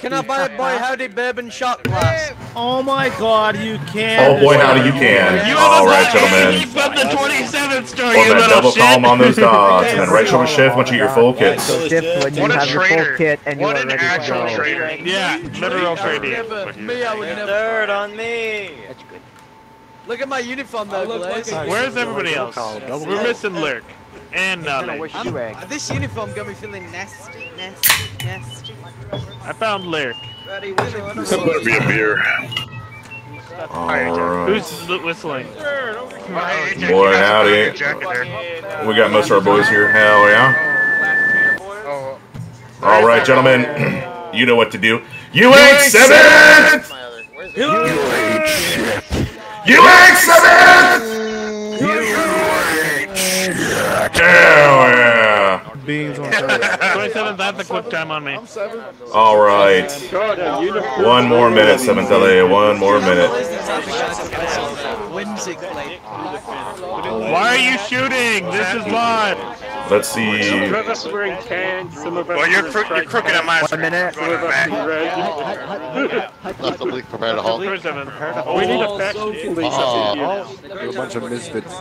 Can I buy a boy howdy bourbon shot glass? Oh my god, you can. Oh boy, howdy you can. You All right, have a gentlemen. from the 27th store, Or you that double shit. column on those dots, and then right shoulder shift once you get your full kits. Shift when you What a have your traitor. full kit and you What are an ready to actual go. traitor. Yeah, literal traitor. Never, me, I would never. Third on me. That's good. Look at my uniform though, Blaze. Where's everybody else? We're missing Lurk. And Nolly. I'm- This uniform got me feeling nasty, nasty, nasty. I found Lurk. Ready, winner, winner. be a beer. Alright. Who's l- whistling? Boy, howdy. We got most of our boys here. Hell yeah. Oh. All right, gentlemen. You know what to do. You ain't seventh! You ain't seventh! Hell yeah. Beans on 27th, that's a quick time on me. All right. One more minute, 7th LA. One more minute. Whimsically. Why are you shooting? This is live. Let's see. Some of us wearing cans, some of us Well, you're, cro- you're crooked on my One minute. some of us in red. Left oblique, prepare to halt. 27th. Oh, we need a fashion oh. police up. You're a bunch of misfits.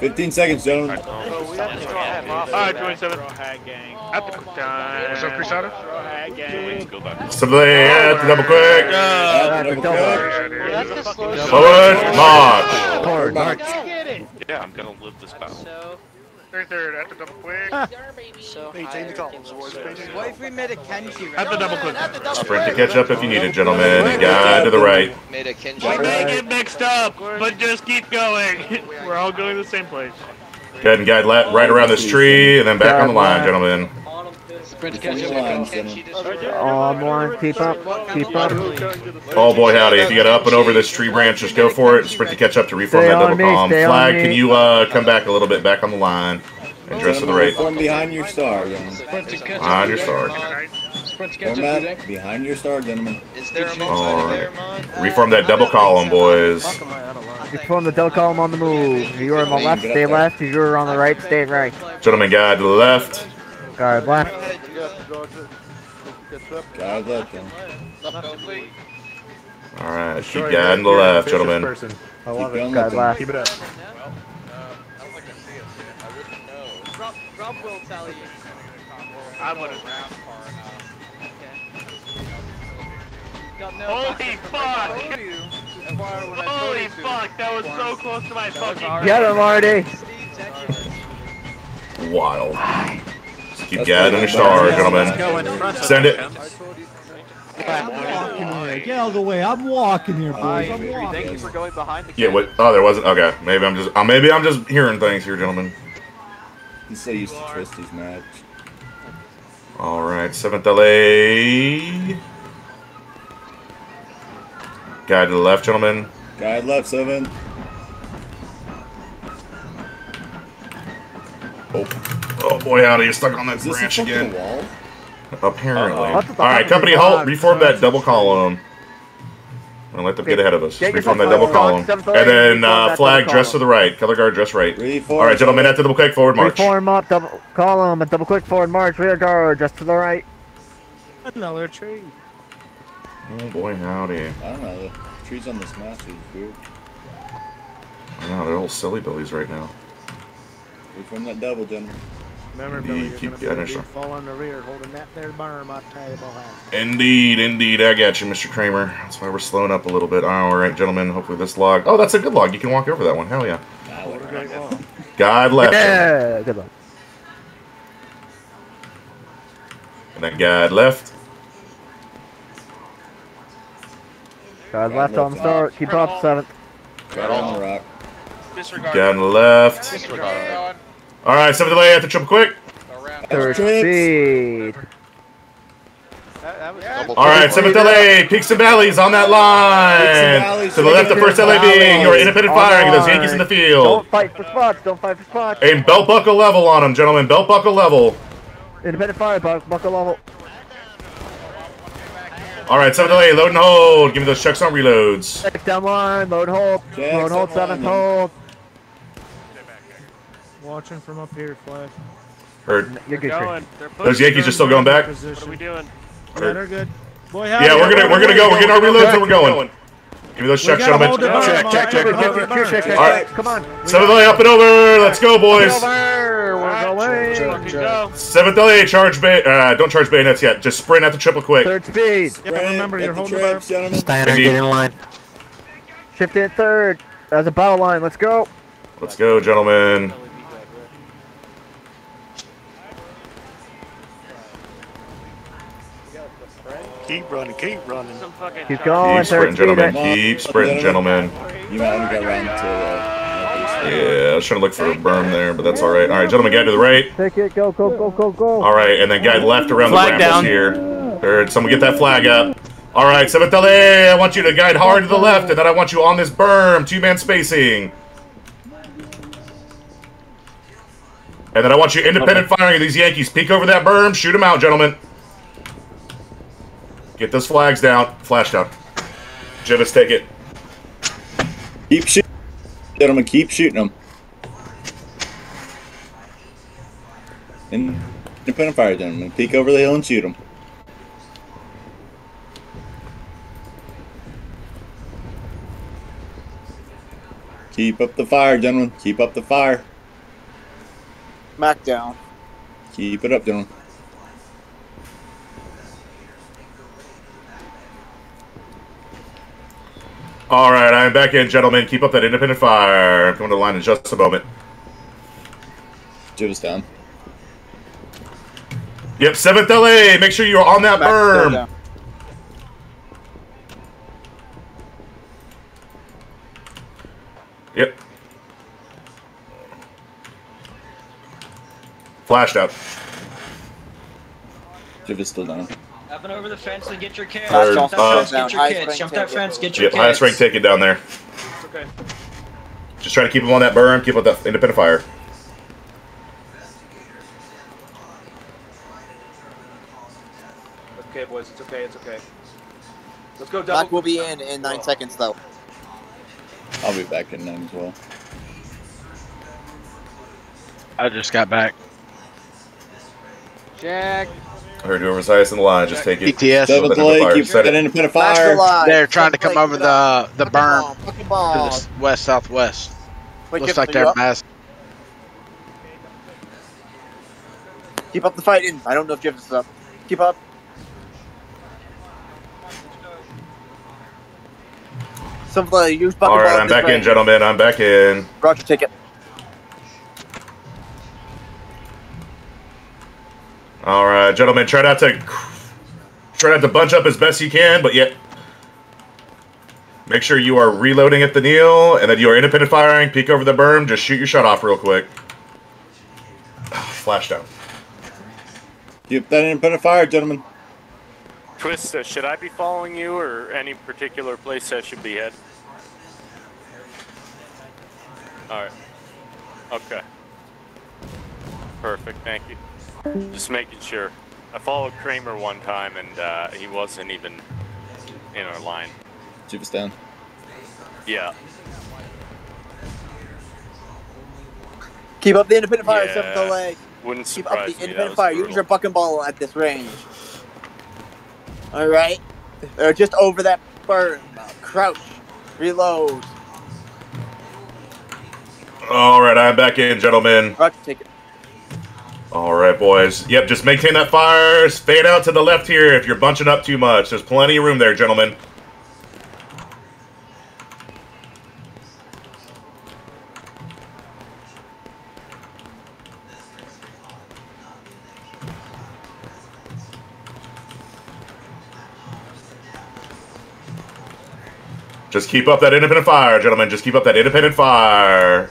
15 seconds, gentlemen. Alright, 27th. At the quick time. What's up, Crusader? 7th LA at the double quick. Uh, double. Forward, march. Forward, march. Yeah, I'm gonna live this battle. 33rd, at the double quick. Ah. What if we made a Kenshi At the double quick. Sprint to catch up if you need it, gentlemen. Guy to the right. Made a Kenji. We may get mixed up, but just keep going. We're all going to the same place. Go ahead and guide left, right around this tree, and then back on the line, gentlemen. On one, keep up, keep up. Oh boy, howdy. If you get up and over this tree branch, just go for it. Sprint to catch up to reform Stay that on double me, column. Flag, can you uh, come back a little bit back on the line? And dress to the right. Form behind your star, gentlemen. On your start. Format behind your star, gentlemen. Is there a Alright. Reform that double column, boys. You form the double column on the move. If you are on the left, stay left. If you are on the right, stay right. Gentlemen, guide to the left. Guard left. Guys left, gentlemen. Alright, keep guiding to the left, gentlemen. Person. I love Keep it. going left. left. Keep it up. Rob, Rob will tell you. I would have. Got no Holy fuck! Holy fuck, that was so close to my fucking. Get him, Marty. Wild. Just keep guiding on your star, gentlemen. Send it. Get out of the way. I'm walking here, boys. I'm walking. Thank you for going behind the Yeah, what? Oh, there wasn't. Okay, maybe I'm just. Uh, maybe I'm just hearing things here, gentlemen. He's so used to Tristy's match. All right, seventh LA. Guy to the left, gentlemen. Guide left, seven. Oh, oh boy, howdy, you're stuck on that Is branch again. wall? Apparently. Uh-oh. All What the right, fuck company halt. Reform that double column. And let them get ahead of us. Get Reform that double column. And then uh, flag, double dress to the right. Color guard, dress right. All right, gentlemen, at the double quick forward march. Reform up, double column, and double quick forward march. Rear guard, just to the right. Another tree. Oh boy, howdy. I don't know. The trees on this map is weird. I know, they're all silly billies right now. Reform that double, gentlemen. Remember, Indeed, Billy, you're keep gonna be getting a big some. fall on the rear holding that there berm I tell you about. Indeed, indeed. I got you, Mr. Cramer. That's why we're slowing up a little bit. All right, gentlemen. Hopefully this log. Oh, that's a good log. You can walk over that one. Hell yeah. God left. Yeah, good luck. And then guide left. Guard left on the start. Keep up, seventh. Guide on the rock. Disregard. Guide left. Disregard. All right, seventh LA after triple quick. Third Tricks. speed. All right, seventh LA, peaks and valleys on that line. valleys, To the left of first LA being your independent firing. Those Yankees in the field. Don't fight for spots. Don't fight for spots. A belt buckle level on them, gentlemen. Belt buckle level. Independent fire, buck, buckle level. All right, seventh LA, load and hold. Give me those checks on reloads. Six down line, load and hold. Checks load hold, on seventh hold. Watching from up here, Flash. Or You're good, Going. Those. Yankees are still going back? What are we doing? Yeah, they're good. Boy, Yeah, we're gonna we're gonna go. We're getting our reloads and we're going. Give me those checks, gotta gentlemen. the Check, berm, check, check, alright? check, check, check, check, All right. Come on. Seventh LA up and over. Let's go, boys. Over. We're Alright. going. Fucking go. Seventh LA, charge bay. Uh, don't charge bayonets yet. Just sprint at the triple quick. Third speed. Yeah, remember, you're the holding the traps, berm. gentlemen. Steiner, get in line. Shift in third. That's a battle line. Let's go. Let's go, gentlemen. Keep running, keep running. Some Keep going. Keep sprinting, gentlemen. Keep sprinting, gentlemen. You might want to go around to uh, Yeah, I was trying to look for a berm there, but that's all right. All right, gentlemen, guy to the right. Take it. Go, go, go, go, go. All right, and then guy left around Flag the brambles down. here. Third, someone get that flag up. All right, seventh I want you to guide hard to the left, and then I want you on this berm, two-man spacing. And then I want you independent firing of these Yankees. Peek over that berm, shoot them out, gentlemen. Get those flags down. Flash down. Jivis, take it. Keep shooting, gentlemen. Keep shooting them. Independent fire, gentlemen. Peek over the hill and shoot them. Keep up the fire, gentlemen. Keep up the fire. Smack down. Keep it up, gentlemen. All right, I'm back in, gentlemen. Keep up that independent fire. I'm coming to the line in just a moment. Jivis down. Yep, 7th LA. Make sure you're on that Smack berm. Yep. Flashed out. Jivis still down. Up and over the fence and get your kids. Third, Jump that uh, fence, get your kids. rank Jump that taken. fence, get your Yep, kids. highest rank taken down there. Okay. Just try to keep them on that berm. Keep up that independent fire. Okay, boys. It's okay. It's okay. Let's go Black double. will be in in nine seconds though. I'll be back in nine as well. I just got back. Jack. I heard whoever's highest in the line. Just take it. PTS. Seventh Independent LA, fire. keep Set that it. independent Smash fire. They're trying to come over the the up. berm Fucking to the west southwest. Wait, Looks like they're you mass. Keep up the fighting. I don't know if Jibs is up. Keep up. Some of the use bucket All right, I'm back way. in, gentlemen. I'm back in. Roger, take it. All right, gentlemen. Try not to try not to bunch up as best you can, but yet make sure you are reloading at the kneel, and that you are independent firing. Peek over the berm. Just shoot your shot off real quick. Flash down. Keep that independent fire, gentlemen. Twist, uh, should I be following you or any particular place I should be head? Alright. Okay. Perfect, thank you. Just making sure. I followed Cramer one time and uh, he wasn't even in our line. Jivis down. Yeah. Keep up the independent fire, Yeah. seventh LA. Wouldn't Keep up the me. Independent was fire. Use brutal. your bucking ball at this range. Alright. They're just over that berm. Crouch. Reload. All right, I'm back in, gentlemen. Roger, take it. All right, boys. Yep, just maintain that fire. Fade out to the left here if you're bunching up too much. There's plenty of room there, gentlemen. Just keep up that independent fire, gentlemen. Just keep up that independent fire.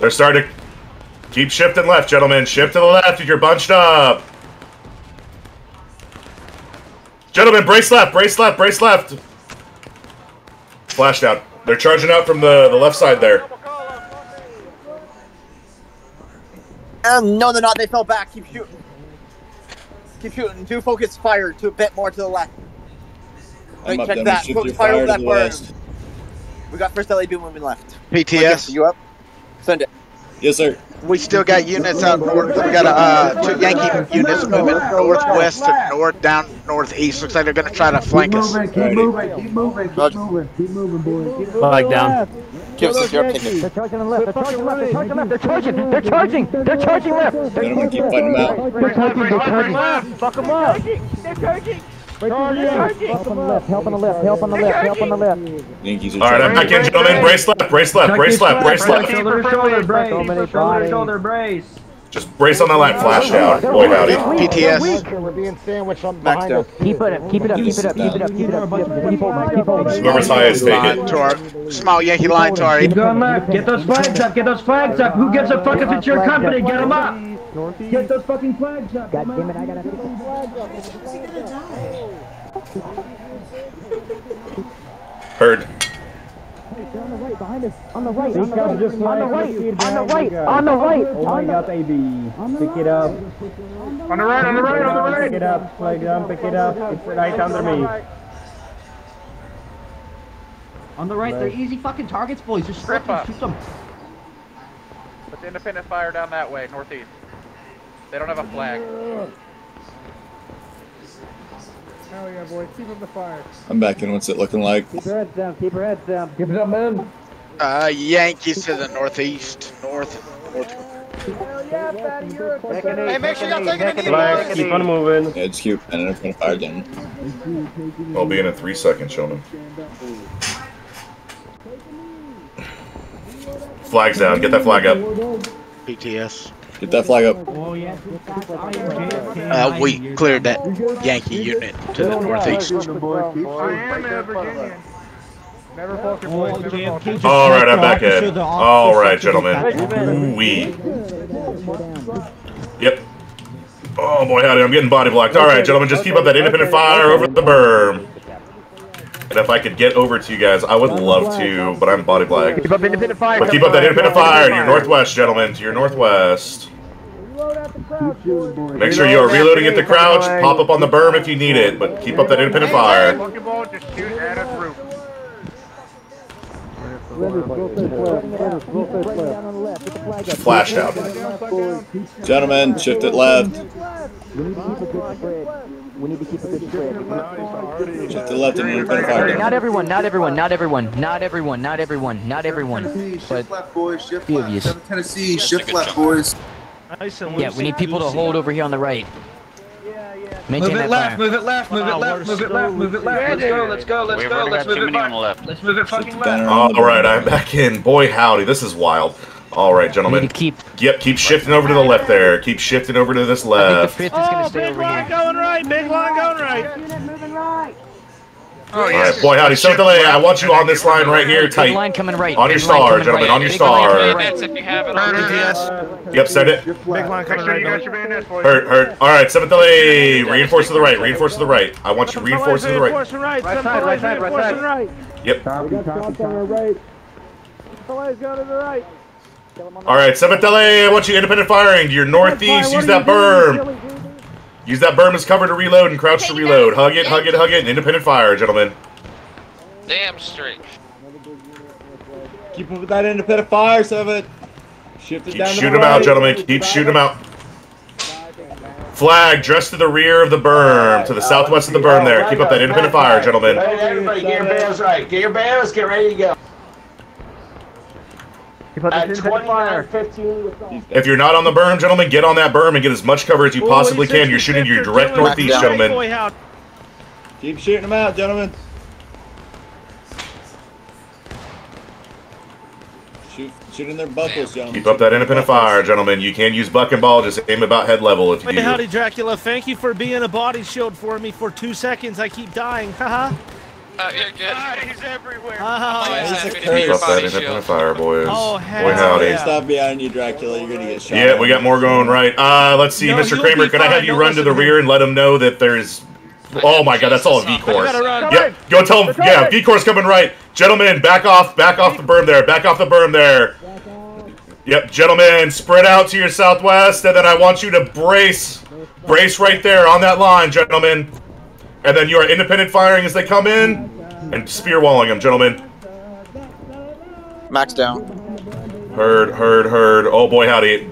They're starting to keep shifting left, gentlemen. Shift to the left if you're bunched up. Gentlemen, brace left, brace left, brace left. Flash down. They're charging out from the, the left side there. Um, no, they're not. They fell back. Keep shooting. Keep shooting. Do focus fire to a bit more to the left. I'm Wait, up, check gentlemen. that. Focus fire fire over to that the berm. We got first LAB moving left. PTS. You up? Send it. Yes, sir. We still got units out north. We got uh, two Yankee units moving northwest to north, down northeast. Looks like they're gonna try to flank us. keep moving, keep moving, keep moving, keep moving, boys. Flag down. Give us your opinion. They're charging left, they're charging left, they're charging left, they're charging, they're charging, they're charging left. Gentlemen, keep fighting them out. They're charging, they're charging. Fuck them up. They're charging. Charging. Help on the left, help on the left, help on the left, help on the left. Yankees are All right, I'm back in, gentlemen. Brace left, brace left, brace left, brace left. Shoulder to shoulder, brace. Shoulder to shoulder, brace. Just brace on that line. Flash down. Boy, howdy. PTS. We're being sandwiched on Max down. Keep it up, keep it up, keep it up, keep it up, keep it up, keep it up, keep holding, keep holding. Whoever's highest, take Line it. to small Yankee line to our Keep going left. Get those flags up. Get those flags up. Who gives a fuck if it's your company? Get them up. Get those fucking flags up. God damn it, I gotta get the flag Heard. On the right, behind us, on the right, on the right, on the right, on the right, on the right, on the up, AB. Pick it up. On the right, on the right, on the right. Pick it up. Flag down. Pick it up. It's right under me. On the right, they're easy fucking targets, boys. Just strip them, shoot them. Put the independent fire down that way, northeast. They don't have a flag. Hell yeah, boys. Keep up the fire. I'm back in. What's it looking like? Keep your heads down, keep your heads down. Keep it up, man. uh, Yankees to the northeast, north, north. Hey, make sure y'all taking a knee. Flag. Keep on moving. Yeah, just keep and I'm gonna fire down. I'll be in in three seconds, gentlemen. Flags down. Get that flag up. PTS. Get that flag up. Uh, we cleared that Yankee unit to the northeast. Never falter, boys. Never falter. All right, I'm back in. All right, gentlemen. We. Yep. Oh boy, howdy! I'm getting body blocked. All right, gentlemen, just keep up that independent fire over the berm. And if I could get over to you guys, I would love to, but I'm body blocked. Keep up independent fire. But keep up that independent fire to your northwest, gentlemen. To your northwest. Make sure you are reloading at the crouch. Pop up on the berm if you need it, but keep up that independent fire. Pokeball, just shoot at a group. Flash out. Gentlemen, shift it left. We need to keep a good spread. Shift it left and independent fire Not everyone, not everyone, not everyone, not everyone, not everyone, not everyone. But Shift left, boys. Shift few of left. Tennessee. Shift left, boys. yeah, we need people to hold over here on the right. Maintain Move it left, move it left, move it left, move it left, move it left. Let's go, let's go, let's go, let's move it back. Let's move it fucking left. All right, I'm back in. Boy, howdy, this is wild. All right, gentlemen. need to keep. Yep, keep shifting over to the left there. Keep shifting over to this I think the left. fifth is gonna stay oh, over here. going right. Big line going right. All right, boy, howdy. So delay. I want you on this line right here, Big tight. line coming right. On your big star, gentlemen, right, on your big line star. coming right. if you have it on PTS. Yep, send it. Big line Make coming sure you got right. your bayonets, boys. Hurt, hurt. All right, seventh LA. Reinforce to the right. Reinforce to the right. I want you reinforce to the right. Reinforcing right. Right side, right side, right side. right. Yep. Flags go to the right. All right, seventh LA. I want you independent firing to your northeast. Use that berm. Use that berm as cover to reload and crouch to reload. Hug it, hug it, hug it. Independent fire, gentlemen. Damn straight. Keep moving that independent fire, seven. Shift it Keep down to shooting them out, gentlemen. Keep shooting them out. Flag, dress to the rear of the berm, to the southwest of the berm there. Keep up that independent fire, gentlemen. Everybody, get your bands right. Get your bands. Get ready to go. Keep up this independent fire. 15. If you're not on the berm, gentlemen, get on that berm and get as much cover as you possibly can. You're shooting to your direct northeast, gentlemen. Keep shooting them out, gentlemen. Shoot, shoot in their buckles, gentlemen. Keep up that independent fire, gentlemen. You can use buck and ball, just aim about head level if you Hey, howdy, do. Dracula. Thank you for being a body shield for me for two seconds. I keep dying. Haha. Uh, you're good. He's everywhere. Haha. He's a Keep curse. up that independent fire, boys. Oh, Boy, hell howdy. yeah. Stop behind you, Dracula. You're gonna get shot. Yeah, we got more going right. Uh, let's see, No, Mr. Cramer. be Could I have you Don't run to the rear and let them know that there's? Oh my God, that's all a V I course. gotta. Yep, go tell them. Yeah, V course coming right, gentlemen. Back off, back off the berm there. Back off the berm there. Yep, gentlemen, spread out to your southwest, and then I want you to brace, brace right there on that line, gentlemen. And then you are independent firing as they come in, and spear walling them, gentlemen. Max down. Heard, heard, heard. Oh boy, howdy.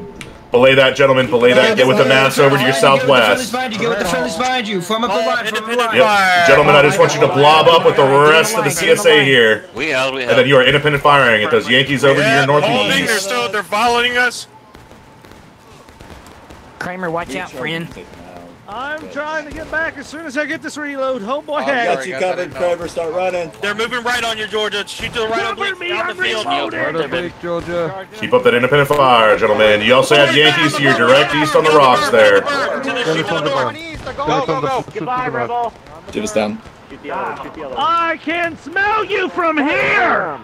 Belay that, gentlemen. Belay that. Get with the mass over to your southwest. Get with the friendlies behind you. Form up a line, form up a line. Yep. Gentlemen, I just want you to blob up with the rest of the CSA here. We held, we And then you are independent firing at those Yankees over to your Holding, they're still, they're following us. Cramer, watch out, friend. I'm trying to get back as soon as I get this reload. Oh boy, I got you covered, Cramer. Start running. They're moving right on you, Georgia. Shoot to the right on Cover the, me, out I'm the field. reloading. Georgia. Keep up that independent fire, gentlemen. You also have Yankees to your direct east on the rocks there. Go, go, go. Goodbye, Rebel. Jim us down. I can smell you from here.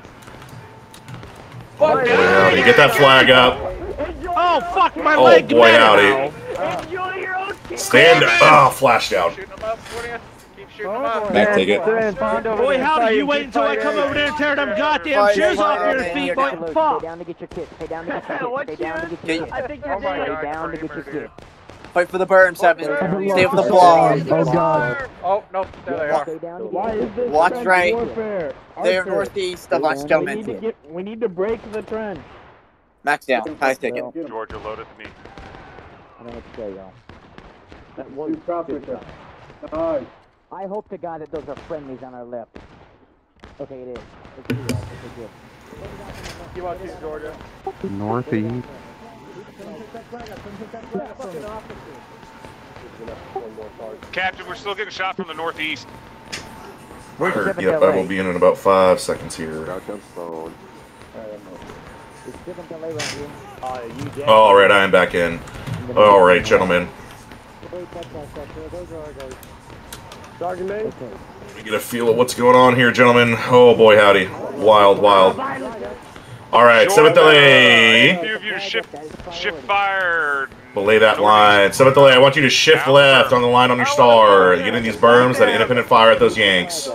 Boy, howdy. Get that flag up. Oh fuck, my Oh leg. boy, now. howdy. Enjoy your own. Stand. Ah, flash down. Shooting them up, Fortius. Keep shooting them up. Mac, take it. Boy, howdy, you wait until I come over there and tear them goddamn shoes off your fight, feet, boy. Stay Fuck. down to get your kit. Stay down to get your kit. What Stay down to get your kit. I think Oh you're dead. God, Stay down to get your kit. Fight for the burn, Seven. Stay with the blob. Oh god. Oh, no, there they are. Stay Why is this Watch right. warfare? They are Arthur, northeast of us, We We gentlemen. need to get. We need to break the trend. Max down. High ticket. Georgia loaded me. I don't know what to say, y'all. That one. I hope to God that those are friendlies on our left. Okay, it is. It's you, guys. Okay, good. You want to, Georgia? Northeast. Captain, we're still getting shot from the northeast. Where's Heard. Seven Yep, I will be in in about five seconds here. Is Seven Delay right here? All right, I am back in. All right, gentlemen. Wait, that's that, that. Those are our guys. Sergeant May. Okay. We get a feel of what's going on here, gentlemen. Oh boy, howdy. Wild, wild. All right, seventh LA. Few of you to shift, shift fire. Belay that line. Seventh LA, I want you to shift left on the line on your star. Get in these berms, that independent fire at those Yanks.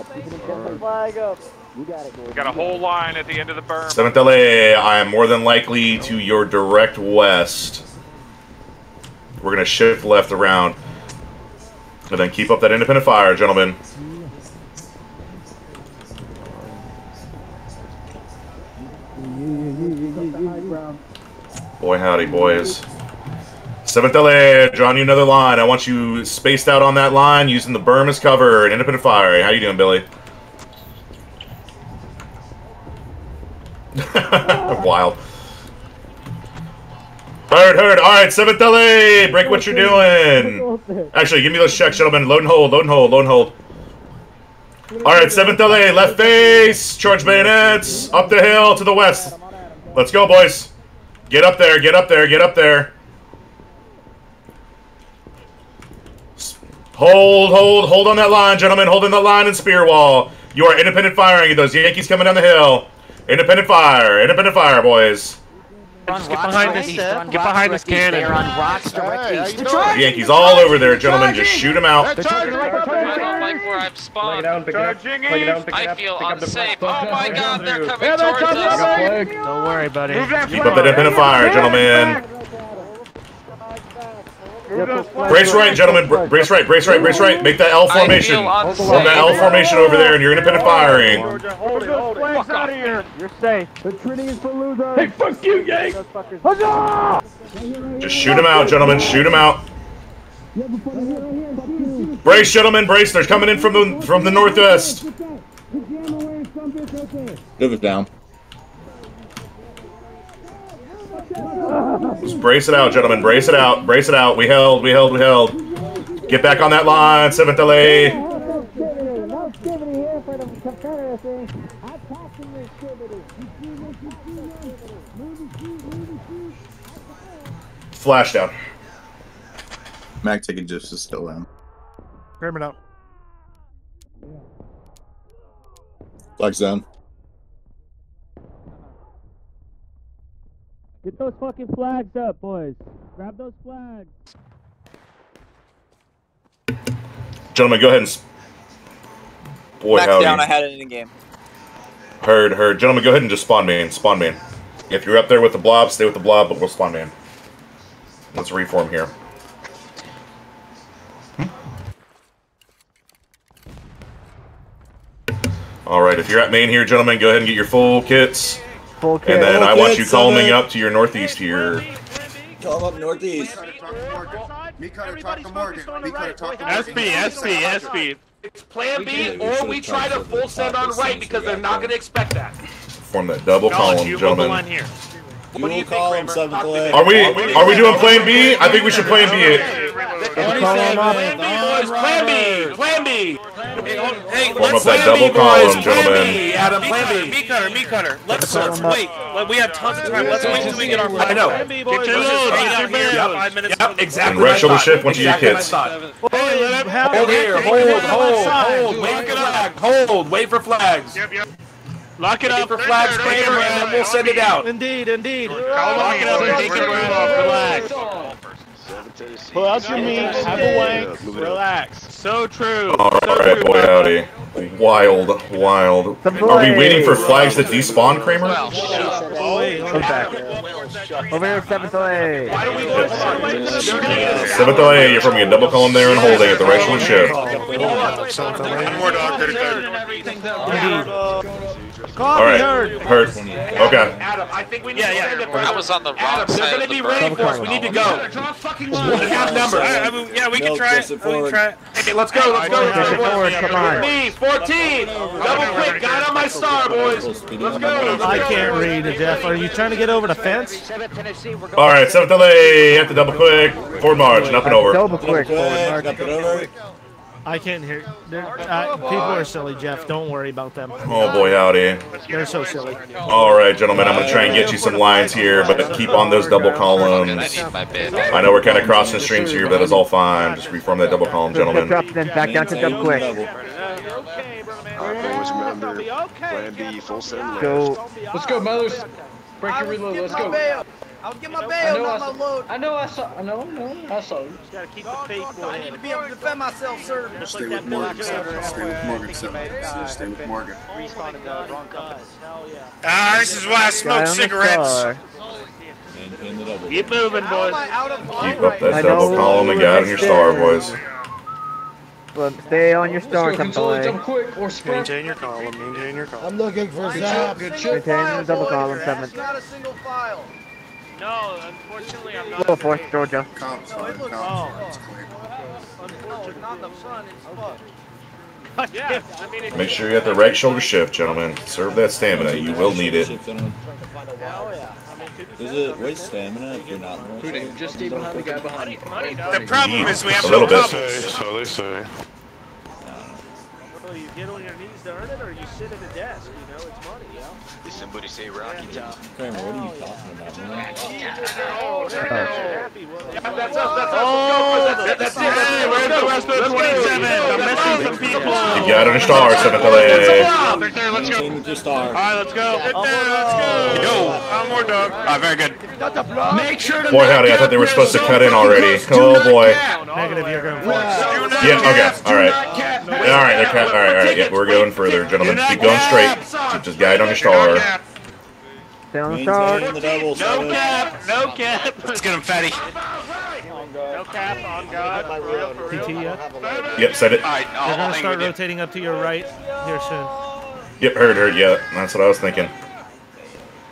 Flag up. You got. Got a whole line at the end of the berm. Seventh LA, I am more than likely to your direct west. We're gonna shift left around. And then keep up that independent fire, gentlemen. Boy, howdy, boys. Seventh LA, drawing you another line. I want you spaced out on that line using the berm as cover and independent fire. How you doing, Billy? Wild. Heard, heard. All right, seventh LA, break what you're doing. Actually, give me those checks, gentlemen. Load and hold, load and hold, load and hold. All right, seventh LA, left face, charge bayonets, up the hill to the west. Let's go, boys. Get up there, get up there, get up there. Hold, hold, hold on that line, gentlemen. Hold in that line and spear wall. You are independent firing. Those Yankees coming down the hill. Independent fire. Independent fire, boys. Get behind this- get behind this cannon. They're on rocks direct east. Yankees all over there, gentlemen. Just shoot them out. They're charging right up I don't like where I've spawned. Charging east. I feel unsafe. Oh my god, they're coming Yeah, they're towards us. coming. Don't worry, buddy. Keep up that independent fire, gentlemen. Move those flags. Brace right, gentlemen. Br- Brace right, brace right, brace right. Make that L formation. Form that L formation over there, and you're independent firing. Georgia, hold it, hold it. Fuck off. here. You're safe. The treating is for losers. Hey, fuck you, Yank. Just shoot them out, gentlemen. Shoot them out. Brace, gentlemen. Brace. They're coming in from the from the northwest. Live it down. Just brace it out, gentlemen. Brace it out. Brace it out. We held. We held. We held. Get back on that line. Seventh LA. Flash down. Mac taking just is still down. Cramer out. Flags down. Get those fucking flags up, boys. Grab those flags. Gentlemen, go ahead and. s- Boy, Max howdy. down. I had it in the game. Heard, heard. Gentlemen, go ahead and just spawn man. Spawn man. If you're up there with the blob, stay with the blob, but we'll spawn man. Let's reform here. Alright, if you're at main here, gentlemen, go ahead and get your full kits. Full And kit. then I want you calming seven. up to your northeast here. Come up northeast. Me cutter talk to Morgan. Me cutter talk to Morgan. SP, SP, SP. It's plan B, or we try to full send on right because they're not gonna expect that. Form that double column, gentlemen. here. What do you think, column, seventh Talk to me. LA. Are we are we doing plan B? I think we should plan B it. Plan B, boys, plan B, plan B. Hey, let's that Plan B, double column, boys, plan gentlemen. B, Adam, me plan cutter, B. me cutter, me cutter. Let's let's wait. We have tons of time. Let's wait until we get our. I know. Plan B, boys. Let's just hang out here Yep. five minutes. Yep, exactly. And right what I shoulder thought. shift once you get Exactly what I kids. Hey, let him have Hold here, hold, it on the hold, hold, wait for flag, hold, wait for flags. Yep, yep. Lock it up. for flags, Cramer, and then we'll send it out. Indeed, indeed. Lock it up and take your breath. Relax. Pull out your meat. Have a wank. Relax. So true. All So right, true, boy, Papa. howdy. Wild, wild. Are we waiting for flags to despawn, Cramer? Oh, wait, Come back. Over here, seventh LA. Why do we go Seventh LA, you're from a double column there and holding at the right shoulder shift. More dog, 33rd. Call All me right, heard. hurt. Okay. Adam, I think we need Yeah, to yeah. send it I first. was on the wrong Adam, they're gonna be ready for us. We need to go. We have numbers. I, I mean, yeah, we can Milk, try press it. it We can try it. Hey, let's go, let's go. Push it forward, come on. Me, 14. Double quick, got on my star, boys. Let's go. Let's I can't read it, Jeff. Are you trying to get over the fence? All right, seventh LA, at the double quick, forward march, and up and over. Double quick. Quick, Forward up and over. I can't hear. Uh, people are silly, Jeff. Don't worry about them. Oh boy, howdy. They're so silly. All right, gentlemen, I'm gonna try and get you some lines here, but keep on those double columns. need my bid. I know we're kind of crossing streams here, but that is all fine. Just reform that double column, gentlemen. drop, then back down to double quick. Always remember, plan B, full send left. Go. Let's go, mothers. Break your reload. Let's go. I'll get my I bail, know not my load. I know I saw. I know. No, I saw you. Gotta keep the faith I need to be able to defend myself, sir. Stay with Morgan, seven. Stay with Morgan, seven. Stay with Morgan. respawning the wrong Ah, this is why I smoke Guy on the cigarettes. star. Keep moving, boys. I out of Keep up that double know. column and get on your star, boys. But stay on your star, Let's go. seventh Control it. LA. Jump quick or sprint. Maintain your column. Maintain your column. I'm looking for Zap. Good shit. Maintain the double column, It's seventh. not a single file. No, unfortunately, I'm Go fourth, Georgia. Comp's No, it looks comp's oh. it's clean. Unfortunately, not the front, it's fucked. Yeah, I mean, Make sure you have the right shoulder shift, gentlemen. Serve that stamina. You will need it. Is it waste stamina if you're not the just stay behind the guy behind you. The problem is we have A no little bit. So they say. So you get on your knees to earn it, or you sit at a desk. You know, it's money, yo. Did somebody say Rocky Top? Cramer, what are you talking about, man? Oh, they're happy. Well, That's us, that's us. Let's go. That's it, that's it. That's it. Let's go. Let's go. 27. I'm missing some people. Keep you out on your star, seventh LA. Victor, let's go. Maintain with your star. All right, let's go. Victor, let's go. Yo, one more dog. Ah, very good. Make sure to Boy, howdy, I thought they were supposed to cut in already. Oh boy. Negative, you're going for Yeah, okay, alright. Alright, they're cut. Alright, alright, yeah, we're going further, gentlemen. Keep going straight. Keep just guide on your star. Stay on the star. The double, No cap. No cap. Let's get him, fatty. No cap on God. For real, for real. PT yet? Yep, set it. All right, They're gonna start rotating up to your right here soon. Yep, heard, heard, yeah. That's what I was thinking.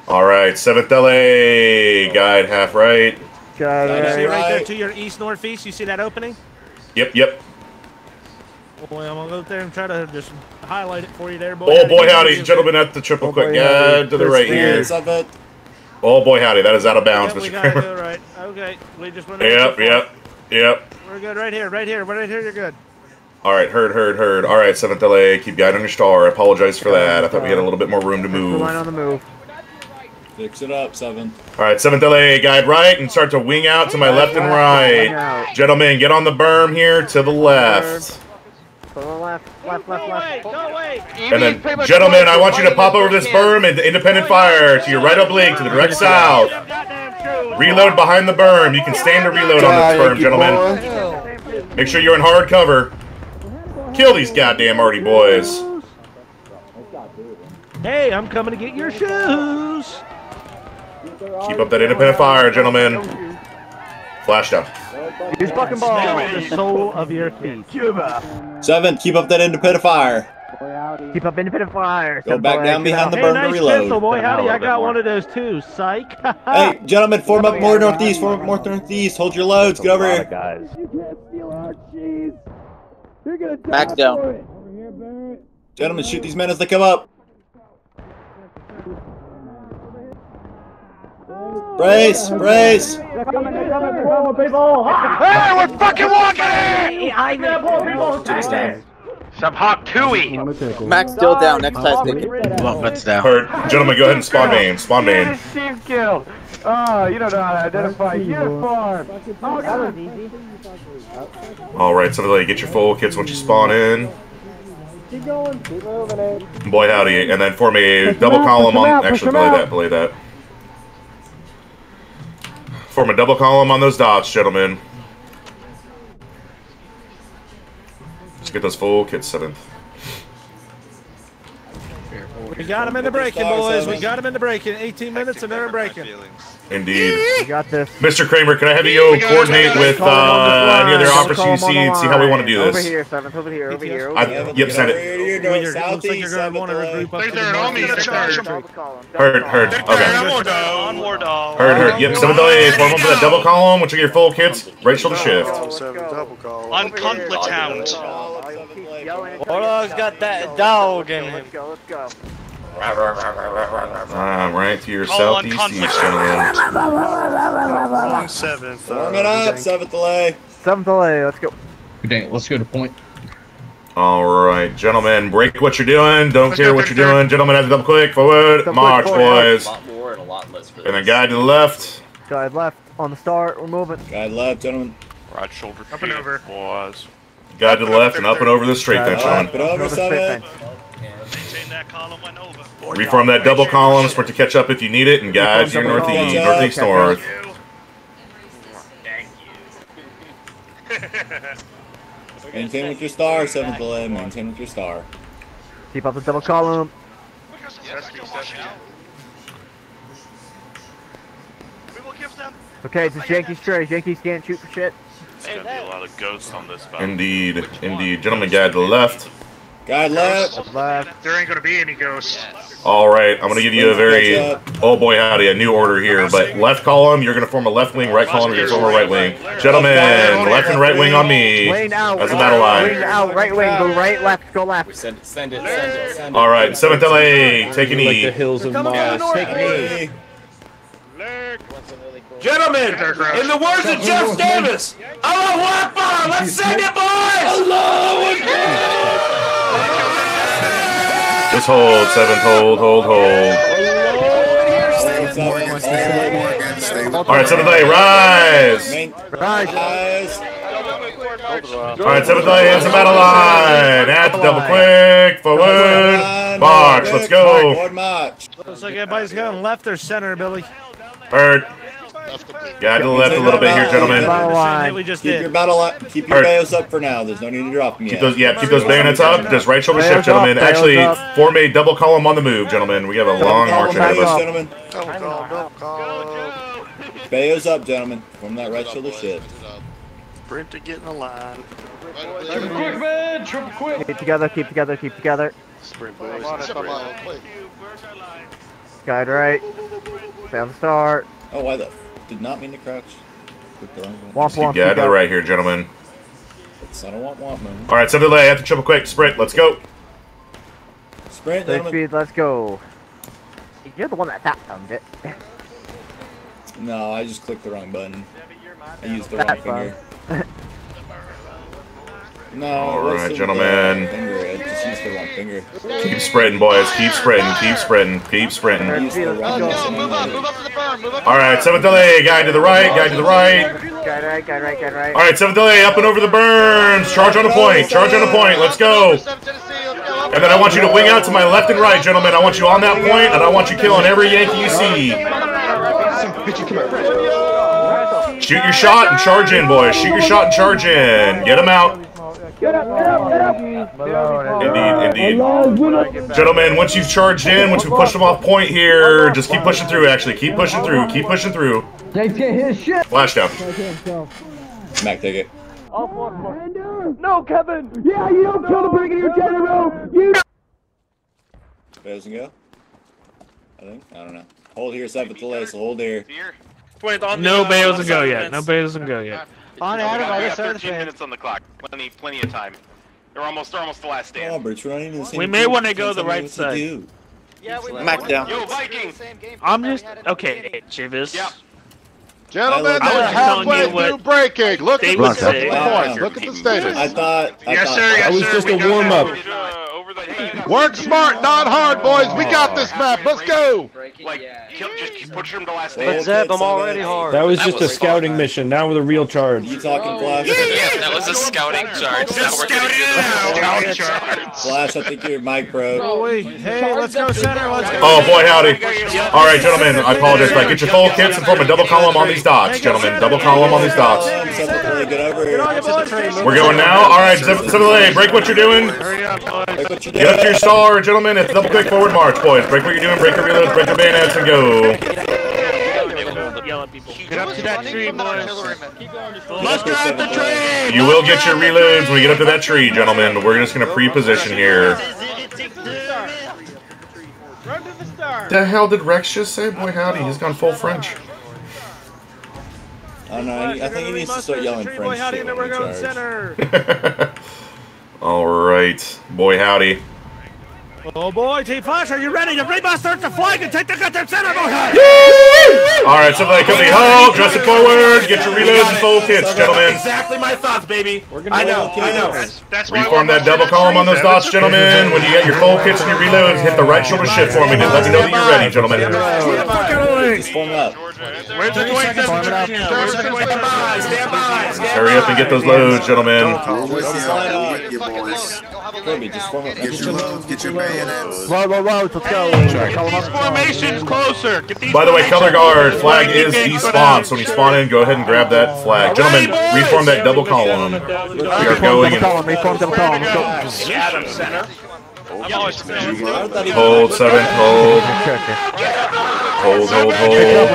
Alright, 7th LA. Guide half right. Got You see it. right there Right. to your east northeast. You see that opening? Yep, yep. Boy, I'm gonna go up there and try to just highlight it for you there, boy. Oh boy, howdy, gentlemen at the triple Oh, quick boy, guide howdy. to the right Chris here. Hands it. Oh boy, howdy, that is out of bounds, Yeah, we Mr. gotta Cramer. go right. Okay, we just went. Yep, yep, yep. We're good right here, right here, right here. You're good. Alright, heard, heard, heard. Alright, 7th LA, keep guide on your star. I apologize for that. I thought we had a little bit more room to The line move. on the move. Fix it up, seven. Alright, 7th LA, guide right and start to wing out to my left and right. Gentlemen, get on the berm here to the left. To the left, left, left, left. Go away. And then, gentlemen, I want you to pop over this berm and independent fire to your right oblique to the direct south. Reload behind the berm. You can stand to reload on this berm, gentlemen. Make sure you're in hard cover. Kill these goddamn arty boys. Hey, I'm coming to get your shoes. Keep up that independent fire, gentlemen. Flash down. Use fucking ball. The sole of your feet. Seven, keep up that independent fire. Keep up independent fire. Go back down behind the Hey, berm to nice reload. pistol, boy. Howdy, I got one of those too. Psych. Hey, gentlemen, form up more northeast. Form up more northeast. Hold your loads. Get over here. guys. Back down. Gentlemen, shoot these men as they come up. Brace, brace. Hey, we're fucking walking in! I know, Some hot tui. Max still down. Next size naked. Heard. Gentlemen, go ahead and spawn main. Spawn main. Chief kill. Oh, ah, you don't know how to identify uniform. Oh, God. All right, so like, get your full kits once you spawn in. Keep going. Keep moving it. Boy howdy, and then form a double column on. Actually, them belay out. that. Belay that. Form a double column on those dots, gentlemen. Let's get those full kits seventh. We got him in the breaking, boys. We got him in the breaking. 18 minutes and they're in breaking. Indeed. You got this. Mr. Cramer, can I have you coordinate with uh, any other officers you see and see how we want to do Over this? here, seventh. Over here. Over here. Over here. yep, send it. Well, you're- it looks like you're going to want to regroup up to the northeast. Heard, heard. Okay. Onward, dog. Onward, dog. Heard, heard. Yep, seven delays. Form up for that double column. Once you get your full kits, right shoulder shift. On conflict hound. Warlog's got that dog in him. Let's go. Let's go. Ah, right to your Call on southeast conflict. east, gentlemen. Seventh. Form it up. Seventh LA. Seventh LA. Let's go. Okay, let's go to point. All right, gentlemen, break what you're doing. Don't care what you're doing. Gentlemen, have to double click forward. Double March, boys. A lot more and a lot And then guide to the left. Guide left on the start. We're moving. Guide left, gentlemen. Right shoulder Up and over. boys. Guide to the left and up and over the straight then, Up and over, seven. Reform that double column, sprint to catch up if you need it, and guide to your northeast, Catch up. northeast north. Maintain with your star. Seventh LA. Maintain with your star. Keep up the double column. Okay, it's just Yankees trays. Yankees can't shoot for shit. There's gonna be a lot of ghosts on this battle. Indeed, indeed. Gentlemen, guide to the left. Guide left. Left. There ain't gonna be any ghosts. All right, I'm gonna give you a very, oh boy howdy, a new order here. But left column, you're gonna form a left wing, right column, you're gonna form a right wing. Gentlemen, left and right wing on me. Lane out. That's a battle Lane line. out. Right wing. Go right. Left. Go left. Send it, send it, send it, send it. All right, seventh LA, take a Like the hills of Mars. Take me. Gentlemen, in the words of Jeff Davis, Allah Akbar, let's send it, boys! Just hold, seventh, hold, hold, hold. All right, seventh LA, rise. Rise. All right, seventh LA, hands the battle line. At the double quick, forward, march, let's go. Looks like everybody's going left or center, Billy. Heard. Guide to the left a little bit here, gentlemen. Battle Same that line. we just Keep your battle line. Keep your bayos up for now. There's no need to drop them Keep yet. those, yeah, keep those bayonets up. Just right shoulder shift, gentlemen. Actually, form a double column on the move, gentlemen. We have a long march ahead of us. gentlemen. Bayos up, gentlemen. Form that right shoulder shift. Sprint to get in the line. Triple quick, man. Triple quick. Keep together. Keep together. Keep together. Sprint boys. Guide right. Stay on the start. Oh, why the? F- Did not mean to crouch. Click the wrong Womp womp. guide keep to the right here, gentlemen. It's not a want want move. All right, seven LA. After triple quick, sprint. Let's go. Sprint, Stay speed. Let's go. You're the one that tap thumbed it. No, I just clicked the wrong button. I used the wrong fun. finger. No, All what's right, uh, the- gentlemen. the Finger. I just used the wrong finger. Keep sprinting, boys. Keep sprinting. Keep sprinting. Keep sprinting. I used the wrong finger. All right, seventh LA. Guy to the right. Guy to the right. Guide right. Guide right. Guide right. All right, seventh LA. Up and over the burns. Charge on a point. Charge on a point. Let's go. And then I want you to wing out to my left and right, gentlemen. I want you on that point, and I want you killing every Yankee you see. Shoot your shot and charge in, boys. Shoot your shot and charge in. Get them out. Get up. Get up. Get up. Indeed, indeed. Gentlemen, once you've charged in, once we push them off point here, just keep pushing through, actually. Keep pushing through. Keep pushing through. Yanks can't hit shit. Flash down. Mac, take it. All four. No, Kevin! Yeah, you don't kill the Brigadier General! You Wait, doesn't go? I think. I don't know. Hold here, seventh LA, so hold here. Point on No the, bay uh, doesn't go yet. No bay doesn't go yet. On We Adam, got- we got side of 13 fan. minutes on the clock. Plenty, plenty of time. They're almost, they're almost the last stand. Roberts running in the same We may wanna go can't the tell me right what to side. do. Yeah, we Mac down. Yo, Viking! I'm just okay, Chivas. Yeah. Gentlemen, I they're halfway you through breaking. Look at the would points. Look at the status. I thought. I Yes, thought, sir. Yes, That was sir. just we a warm that. up. Uh, Work smart, not hard, boys. We got this map. Let's go. Like, kill, just push them to last Hold stand. it, Zeb, I'm already hard. That was That just was a scouting mission. Now with a real charge. You talking Flash? Yeah, yeah. that was a scouting charge. Now we're gonna do the Scouting charge. Flash, I think your mic broke. Oh wait, hey, let's go center. Let's go. Oh boy, howdy. All right, gentlemen, I apologize. But get your full kits and form a double column on these dots, gentlemen. Double column on these dots. Seventh LA, get over here. We're going now. All right, seven A, break what you're doing. Like what you Get up to your star, gentlemen. It's double click forward march, boys. Break what you're doing. Break your reloads. Break your bayonets and go. Yell at people. Get up to that tree, boys. Let's go the tree. You will get your reloads when we get up to that tree, gentlemen. We're just gonna pre-position here. Run to the star. The hell did Rex just say? Boy, howdy. He's gone full French. Oh no, I I think he needs to start yelling Boy, howdy, and then we're going center. All right, boy, howdy. Oh boy, Team Flash, are you ready to remaster the flag and take the goddamn center? Boy, All right, somebody come me hold, dress it forward, get your reloads and full kits, gentlemen. Exactly my thoughts, baby. I know, I know. That's why Reform that double column on those dots, gentlemen. When you get your full kits and your reloads, hit the right shoulder shift for me. Just let me know that you're ready, gentlemen. Form up. Where's the 27 Where's the 27 Stand by, stand Hurry up and get those loads, gentlemen. Kirby, just form up. Get your loads, get your bayonets. Let's go. These formations closer. Get these By the way, color guard flag is formations despawned, so when you spawn in, go ahead and grab that flag. Gentlemen, reform that double column. We are going in. Reform, reform, double column. Let's go. Adam center. Hold seven, hold. Hold, hold, hold.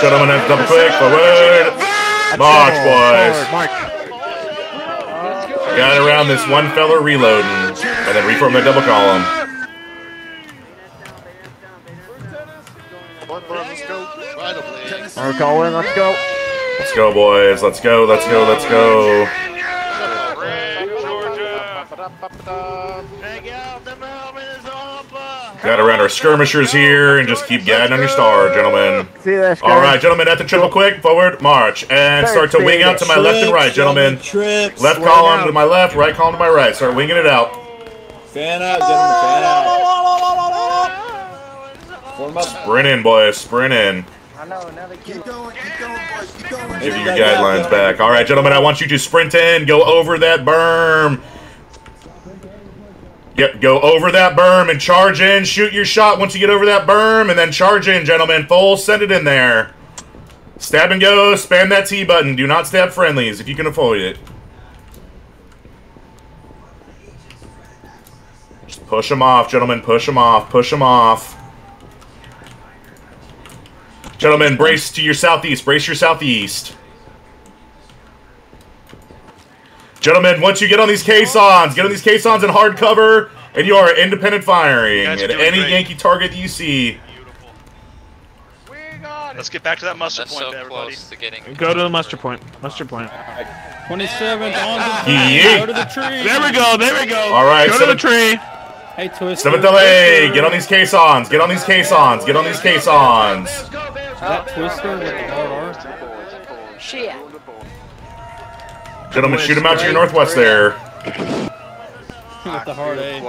Gentlemen, that's double click, forward. March, boys. Got around this one fella reloading. And then reform that double column. We're going, let's go. Let's go, boys. Let's go, let's go, let's go. Got around our skirmishers here and just keep gadding on your star, gentlemen. See that, All right, gentlemen, at the triple quick, forward, march. And start to wing out to my left and right, gentlemen. Left column to my left, right column to my right. Start winging it out. Fan out, gentlemen. Fan out. Form up. Sprint in, boys. Sprint in. Keep going, keep going, boys, keep going. Give you your guidelines back. All right, gentlemen, I want you to sprint in, go over that berm. Yep, go over that berm and charge in. Shoot your shot once you get over that berm, and then charge in, gentlemen. Full, send it in there. Stab and go. Spam that T button. Do not stab friendlies if you can avoid it. Just push them off, gentlemen. Push them off. Push them off. Gentlemen, brace to your southeast. Brace your southeast. Gentlemen, once you get on these caissons, get on these caissons in hard cover, and you are independent firing at any great. Yankee target that you see. Let's get back to that muster That's point, so everybody. close to getting. Go to the muster point. Muster point. 27th on the Yeet. Go to the tree. There we go. There we go. All right, Go to the tree. Hey, Twist. Seventh LA, get on these caissons, get on these caissons, get on these caissons. That Twister with the hard R. Shit. Gentlemen, shoot him out to your northwest there. With the hard A.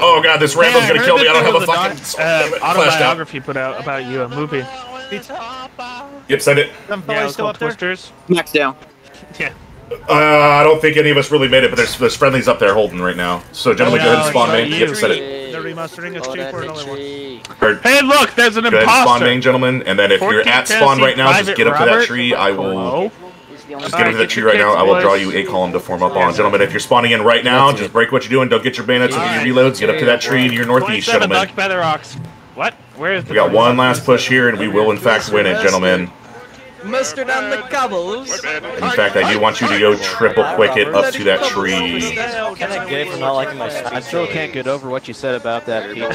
Oh god, this Rambo's Yeah, gonna kill me. I don't have a fucking uh, flashed out. autobiography put out about you, a movie. Yep, send it. Some yeah, still up there. Twisters. Max down. Yeah. Uh, I don't think any of us really made it, but there's, there's friendlies up there holding right now. So, gentlemen, go ahead and spawn main. Yep, send it. They're remastering us cheap for another one. Hey, look, there's an Go ahead and spawn main, gentlemen, and then if you're at spawn right now, just get up to that tree. I will Hello? Just get up to Alright, that tree right now. kits, I will draw you a column to form up on, gentlemen. If you're spawning in right now, just break what you're doing. Don't get your bayonets and get your reloads. Get up to that tree to your northeast, 27 gentlemen. occupy the rocks. What? Where is the We got one last push here, and we will in fact win it, gentlemen. Mustard on the cobbles. In fact, I do want you to go triple quick it up to that tree. Can I get for not liking my I still can't get over what you said about that people.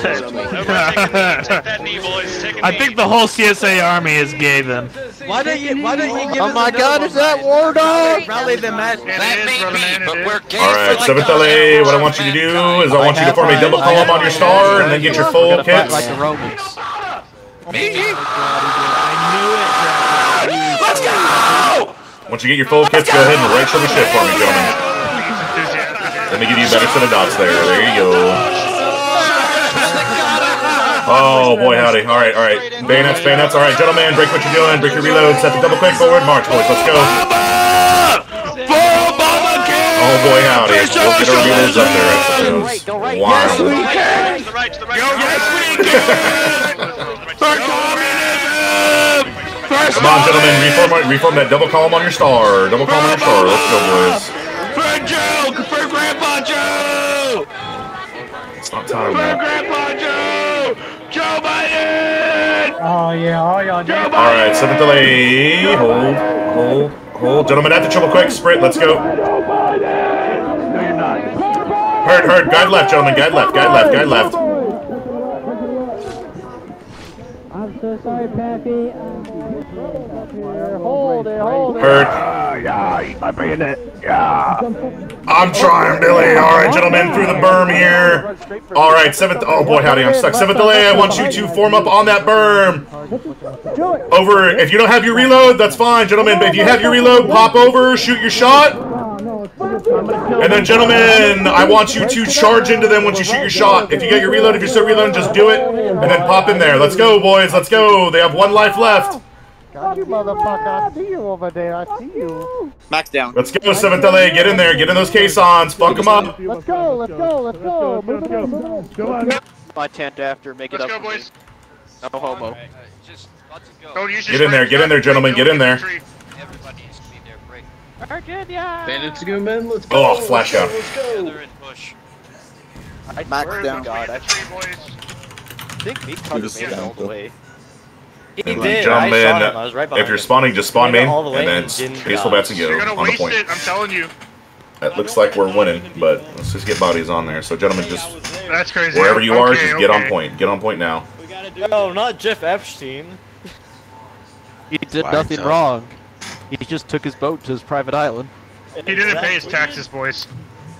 I think the whole CSA army is gay then. Why don't you? Why don't you give Oh my God, is that point? war dog? Rally the match. That may be, but we're gay All right, seventh LA. What I want you to do is I want you to form a double column on your star and then get your full kits. Like the Romans. Let's go! Once you get your full kits, go ahead and right shoulder shift for me, gentlemen. Let me give you a better set of dots there. There you go. Oh boy, howdy. All right, all right. Bayonets, bayonets. All right, gentlemen, break what you're doing. Break your reload. Set the double quick forward. March, boys. Let's go. Oh boy, howdy. We'll get our reloads up there, I suppose. Wow. Come on, gentlemen. Reform, reform that double column on your star. Double column on your star. Let's go, boys. For Joe! For Grandpa Joe! It's not time For now. Grandpa Joe! Joe Biden! Oh yeah, oh yeah. Joe All right, seventh LA. Hold, hold, hold. Gentlemen, at the triple quick sprint. Let's go. Hurt, hurt. Guide left, gentlemen. Guide left. Guide left. Guide left. I'm so sorry, Pappy. Hold it, hold it. Hurt. Yeah, eat my bayonet. Yeah. I'm trying, Billy. All right, gentlemen, through the berm here. All right, seventh. Oh boy, howdy, I'm stuck. Seventh LA. I want you to form up on that berm. Over. If you don't have your reload, that's fine, gentlemen. But if you have your reload, pop over, shoot your shot. And then, gentlemen, I want you to charge into them once you shoot your shot. If you get your reload, if you're still reloading, just do it. And then pop in there. Let's go, boys. Let's go. They have one life left. God, you motherfucker, I see you over there, I see you. Max down. Let's go, 7th LA. Get in there. Get in those caissons. Fuck them up. Let's go, let's go, let's go. Move it in, move it in. My tent after, make it Let's up go, for me. boys. No homo. Don't use Get in there. Get in there, gentlemen. Get in there. Bandits oh, go, man. Let's go. Oh, flash out. Let's go. Max swear down. to God, I think Meat Tucker Just made it all the way. He And did. then I Gentlemen, shot him. I was right if you're him. spawning, just spawn Made it main, the and then and didn't peaceful dodge. bats and go on the point. it, I'm telling you. It looks like we're winning, but let's just get bodies on there. So, gentlemen, just That's crazy. wherever you are, Okay, just get on point. Get on point now. No, not Jeff Epstein. He did Why nothing so? wrong. He just took his boat to his private island. He didn't pay his taxes, boys.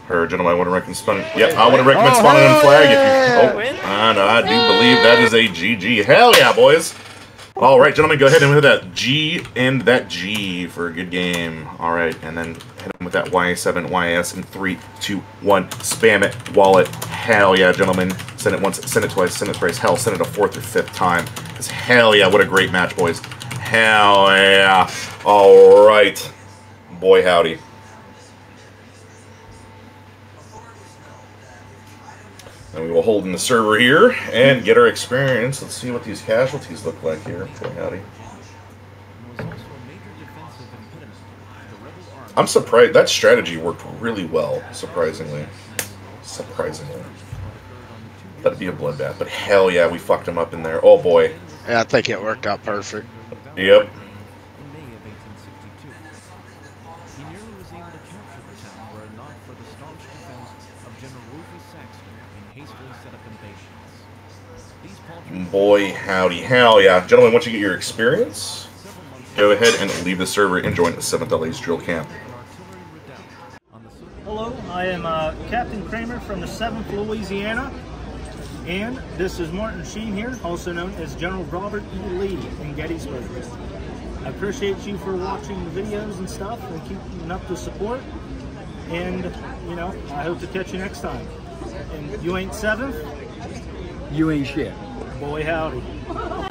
Her, gentlemen, I want to recommend spawning. Yep, I want to recommend oh, spawning on flag if you. Oh, and I do believe that is a GG. Hell yeah, boys! All right, gentlemen, go ahead and hit that G and that G for a good game. All right, and then hit him with that Y7 YS in three, two, one. Spam it, wallet. Hell yeah, gentlemen! Send it once, send it twice, send it thrice. Hell, send it a fourth or fifth time. 'Cause hell yeah, what a great match, boys! Hell yeah! All right, boy howdy. And we will hold in the server here and get our experience. Let's see what these casualties look like here. Boy, howdy. I'm surprised. That strategy worked really well, surprisingly. Surprisingly. That'd be a bloodbath. But hell yeah, we fucked him up in there. Oh boy. Yeah, I think it worked out perfect. Yep. Boy, howdy. Hell yeah. Gentlemen, once you get your experience, go ahead and leave the server and join the 7th LA's drill camp. Hello, I am uh, Captain Cramer from the 7th Louisiana, and this is Martin Sheen here, also known as General Robert E. Lee in Gettysburg. I appreciate you for watching the videos and stuff and keeping up the support, and, you know, I hope to catch you next time. And you ain't 7th? You ain't shit. Boy, howdy.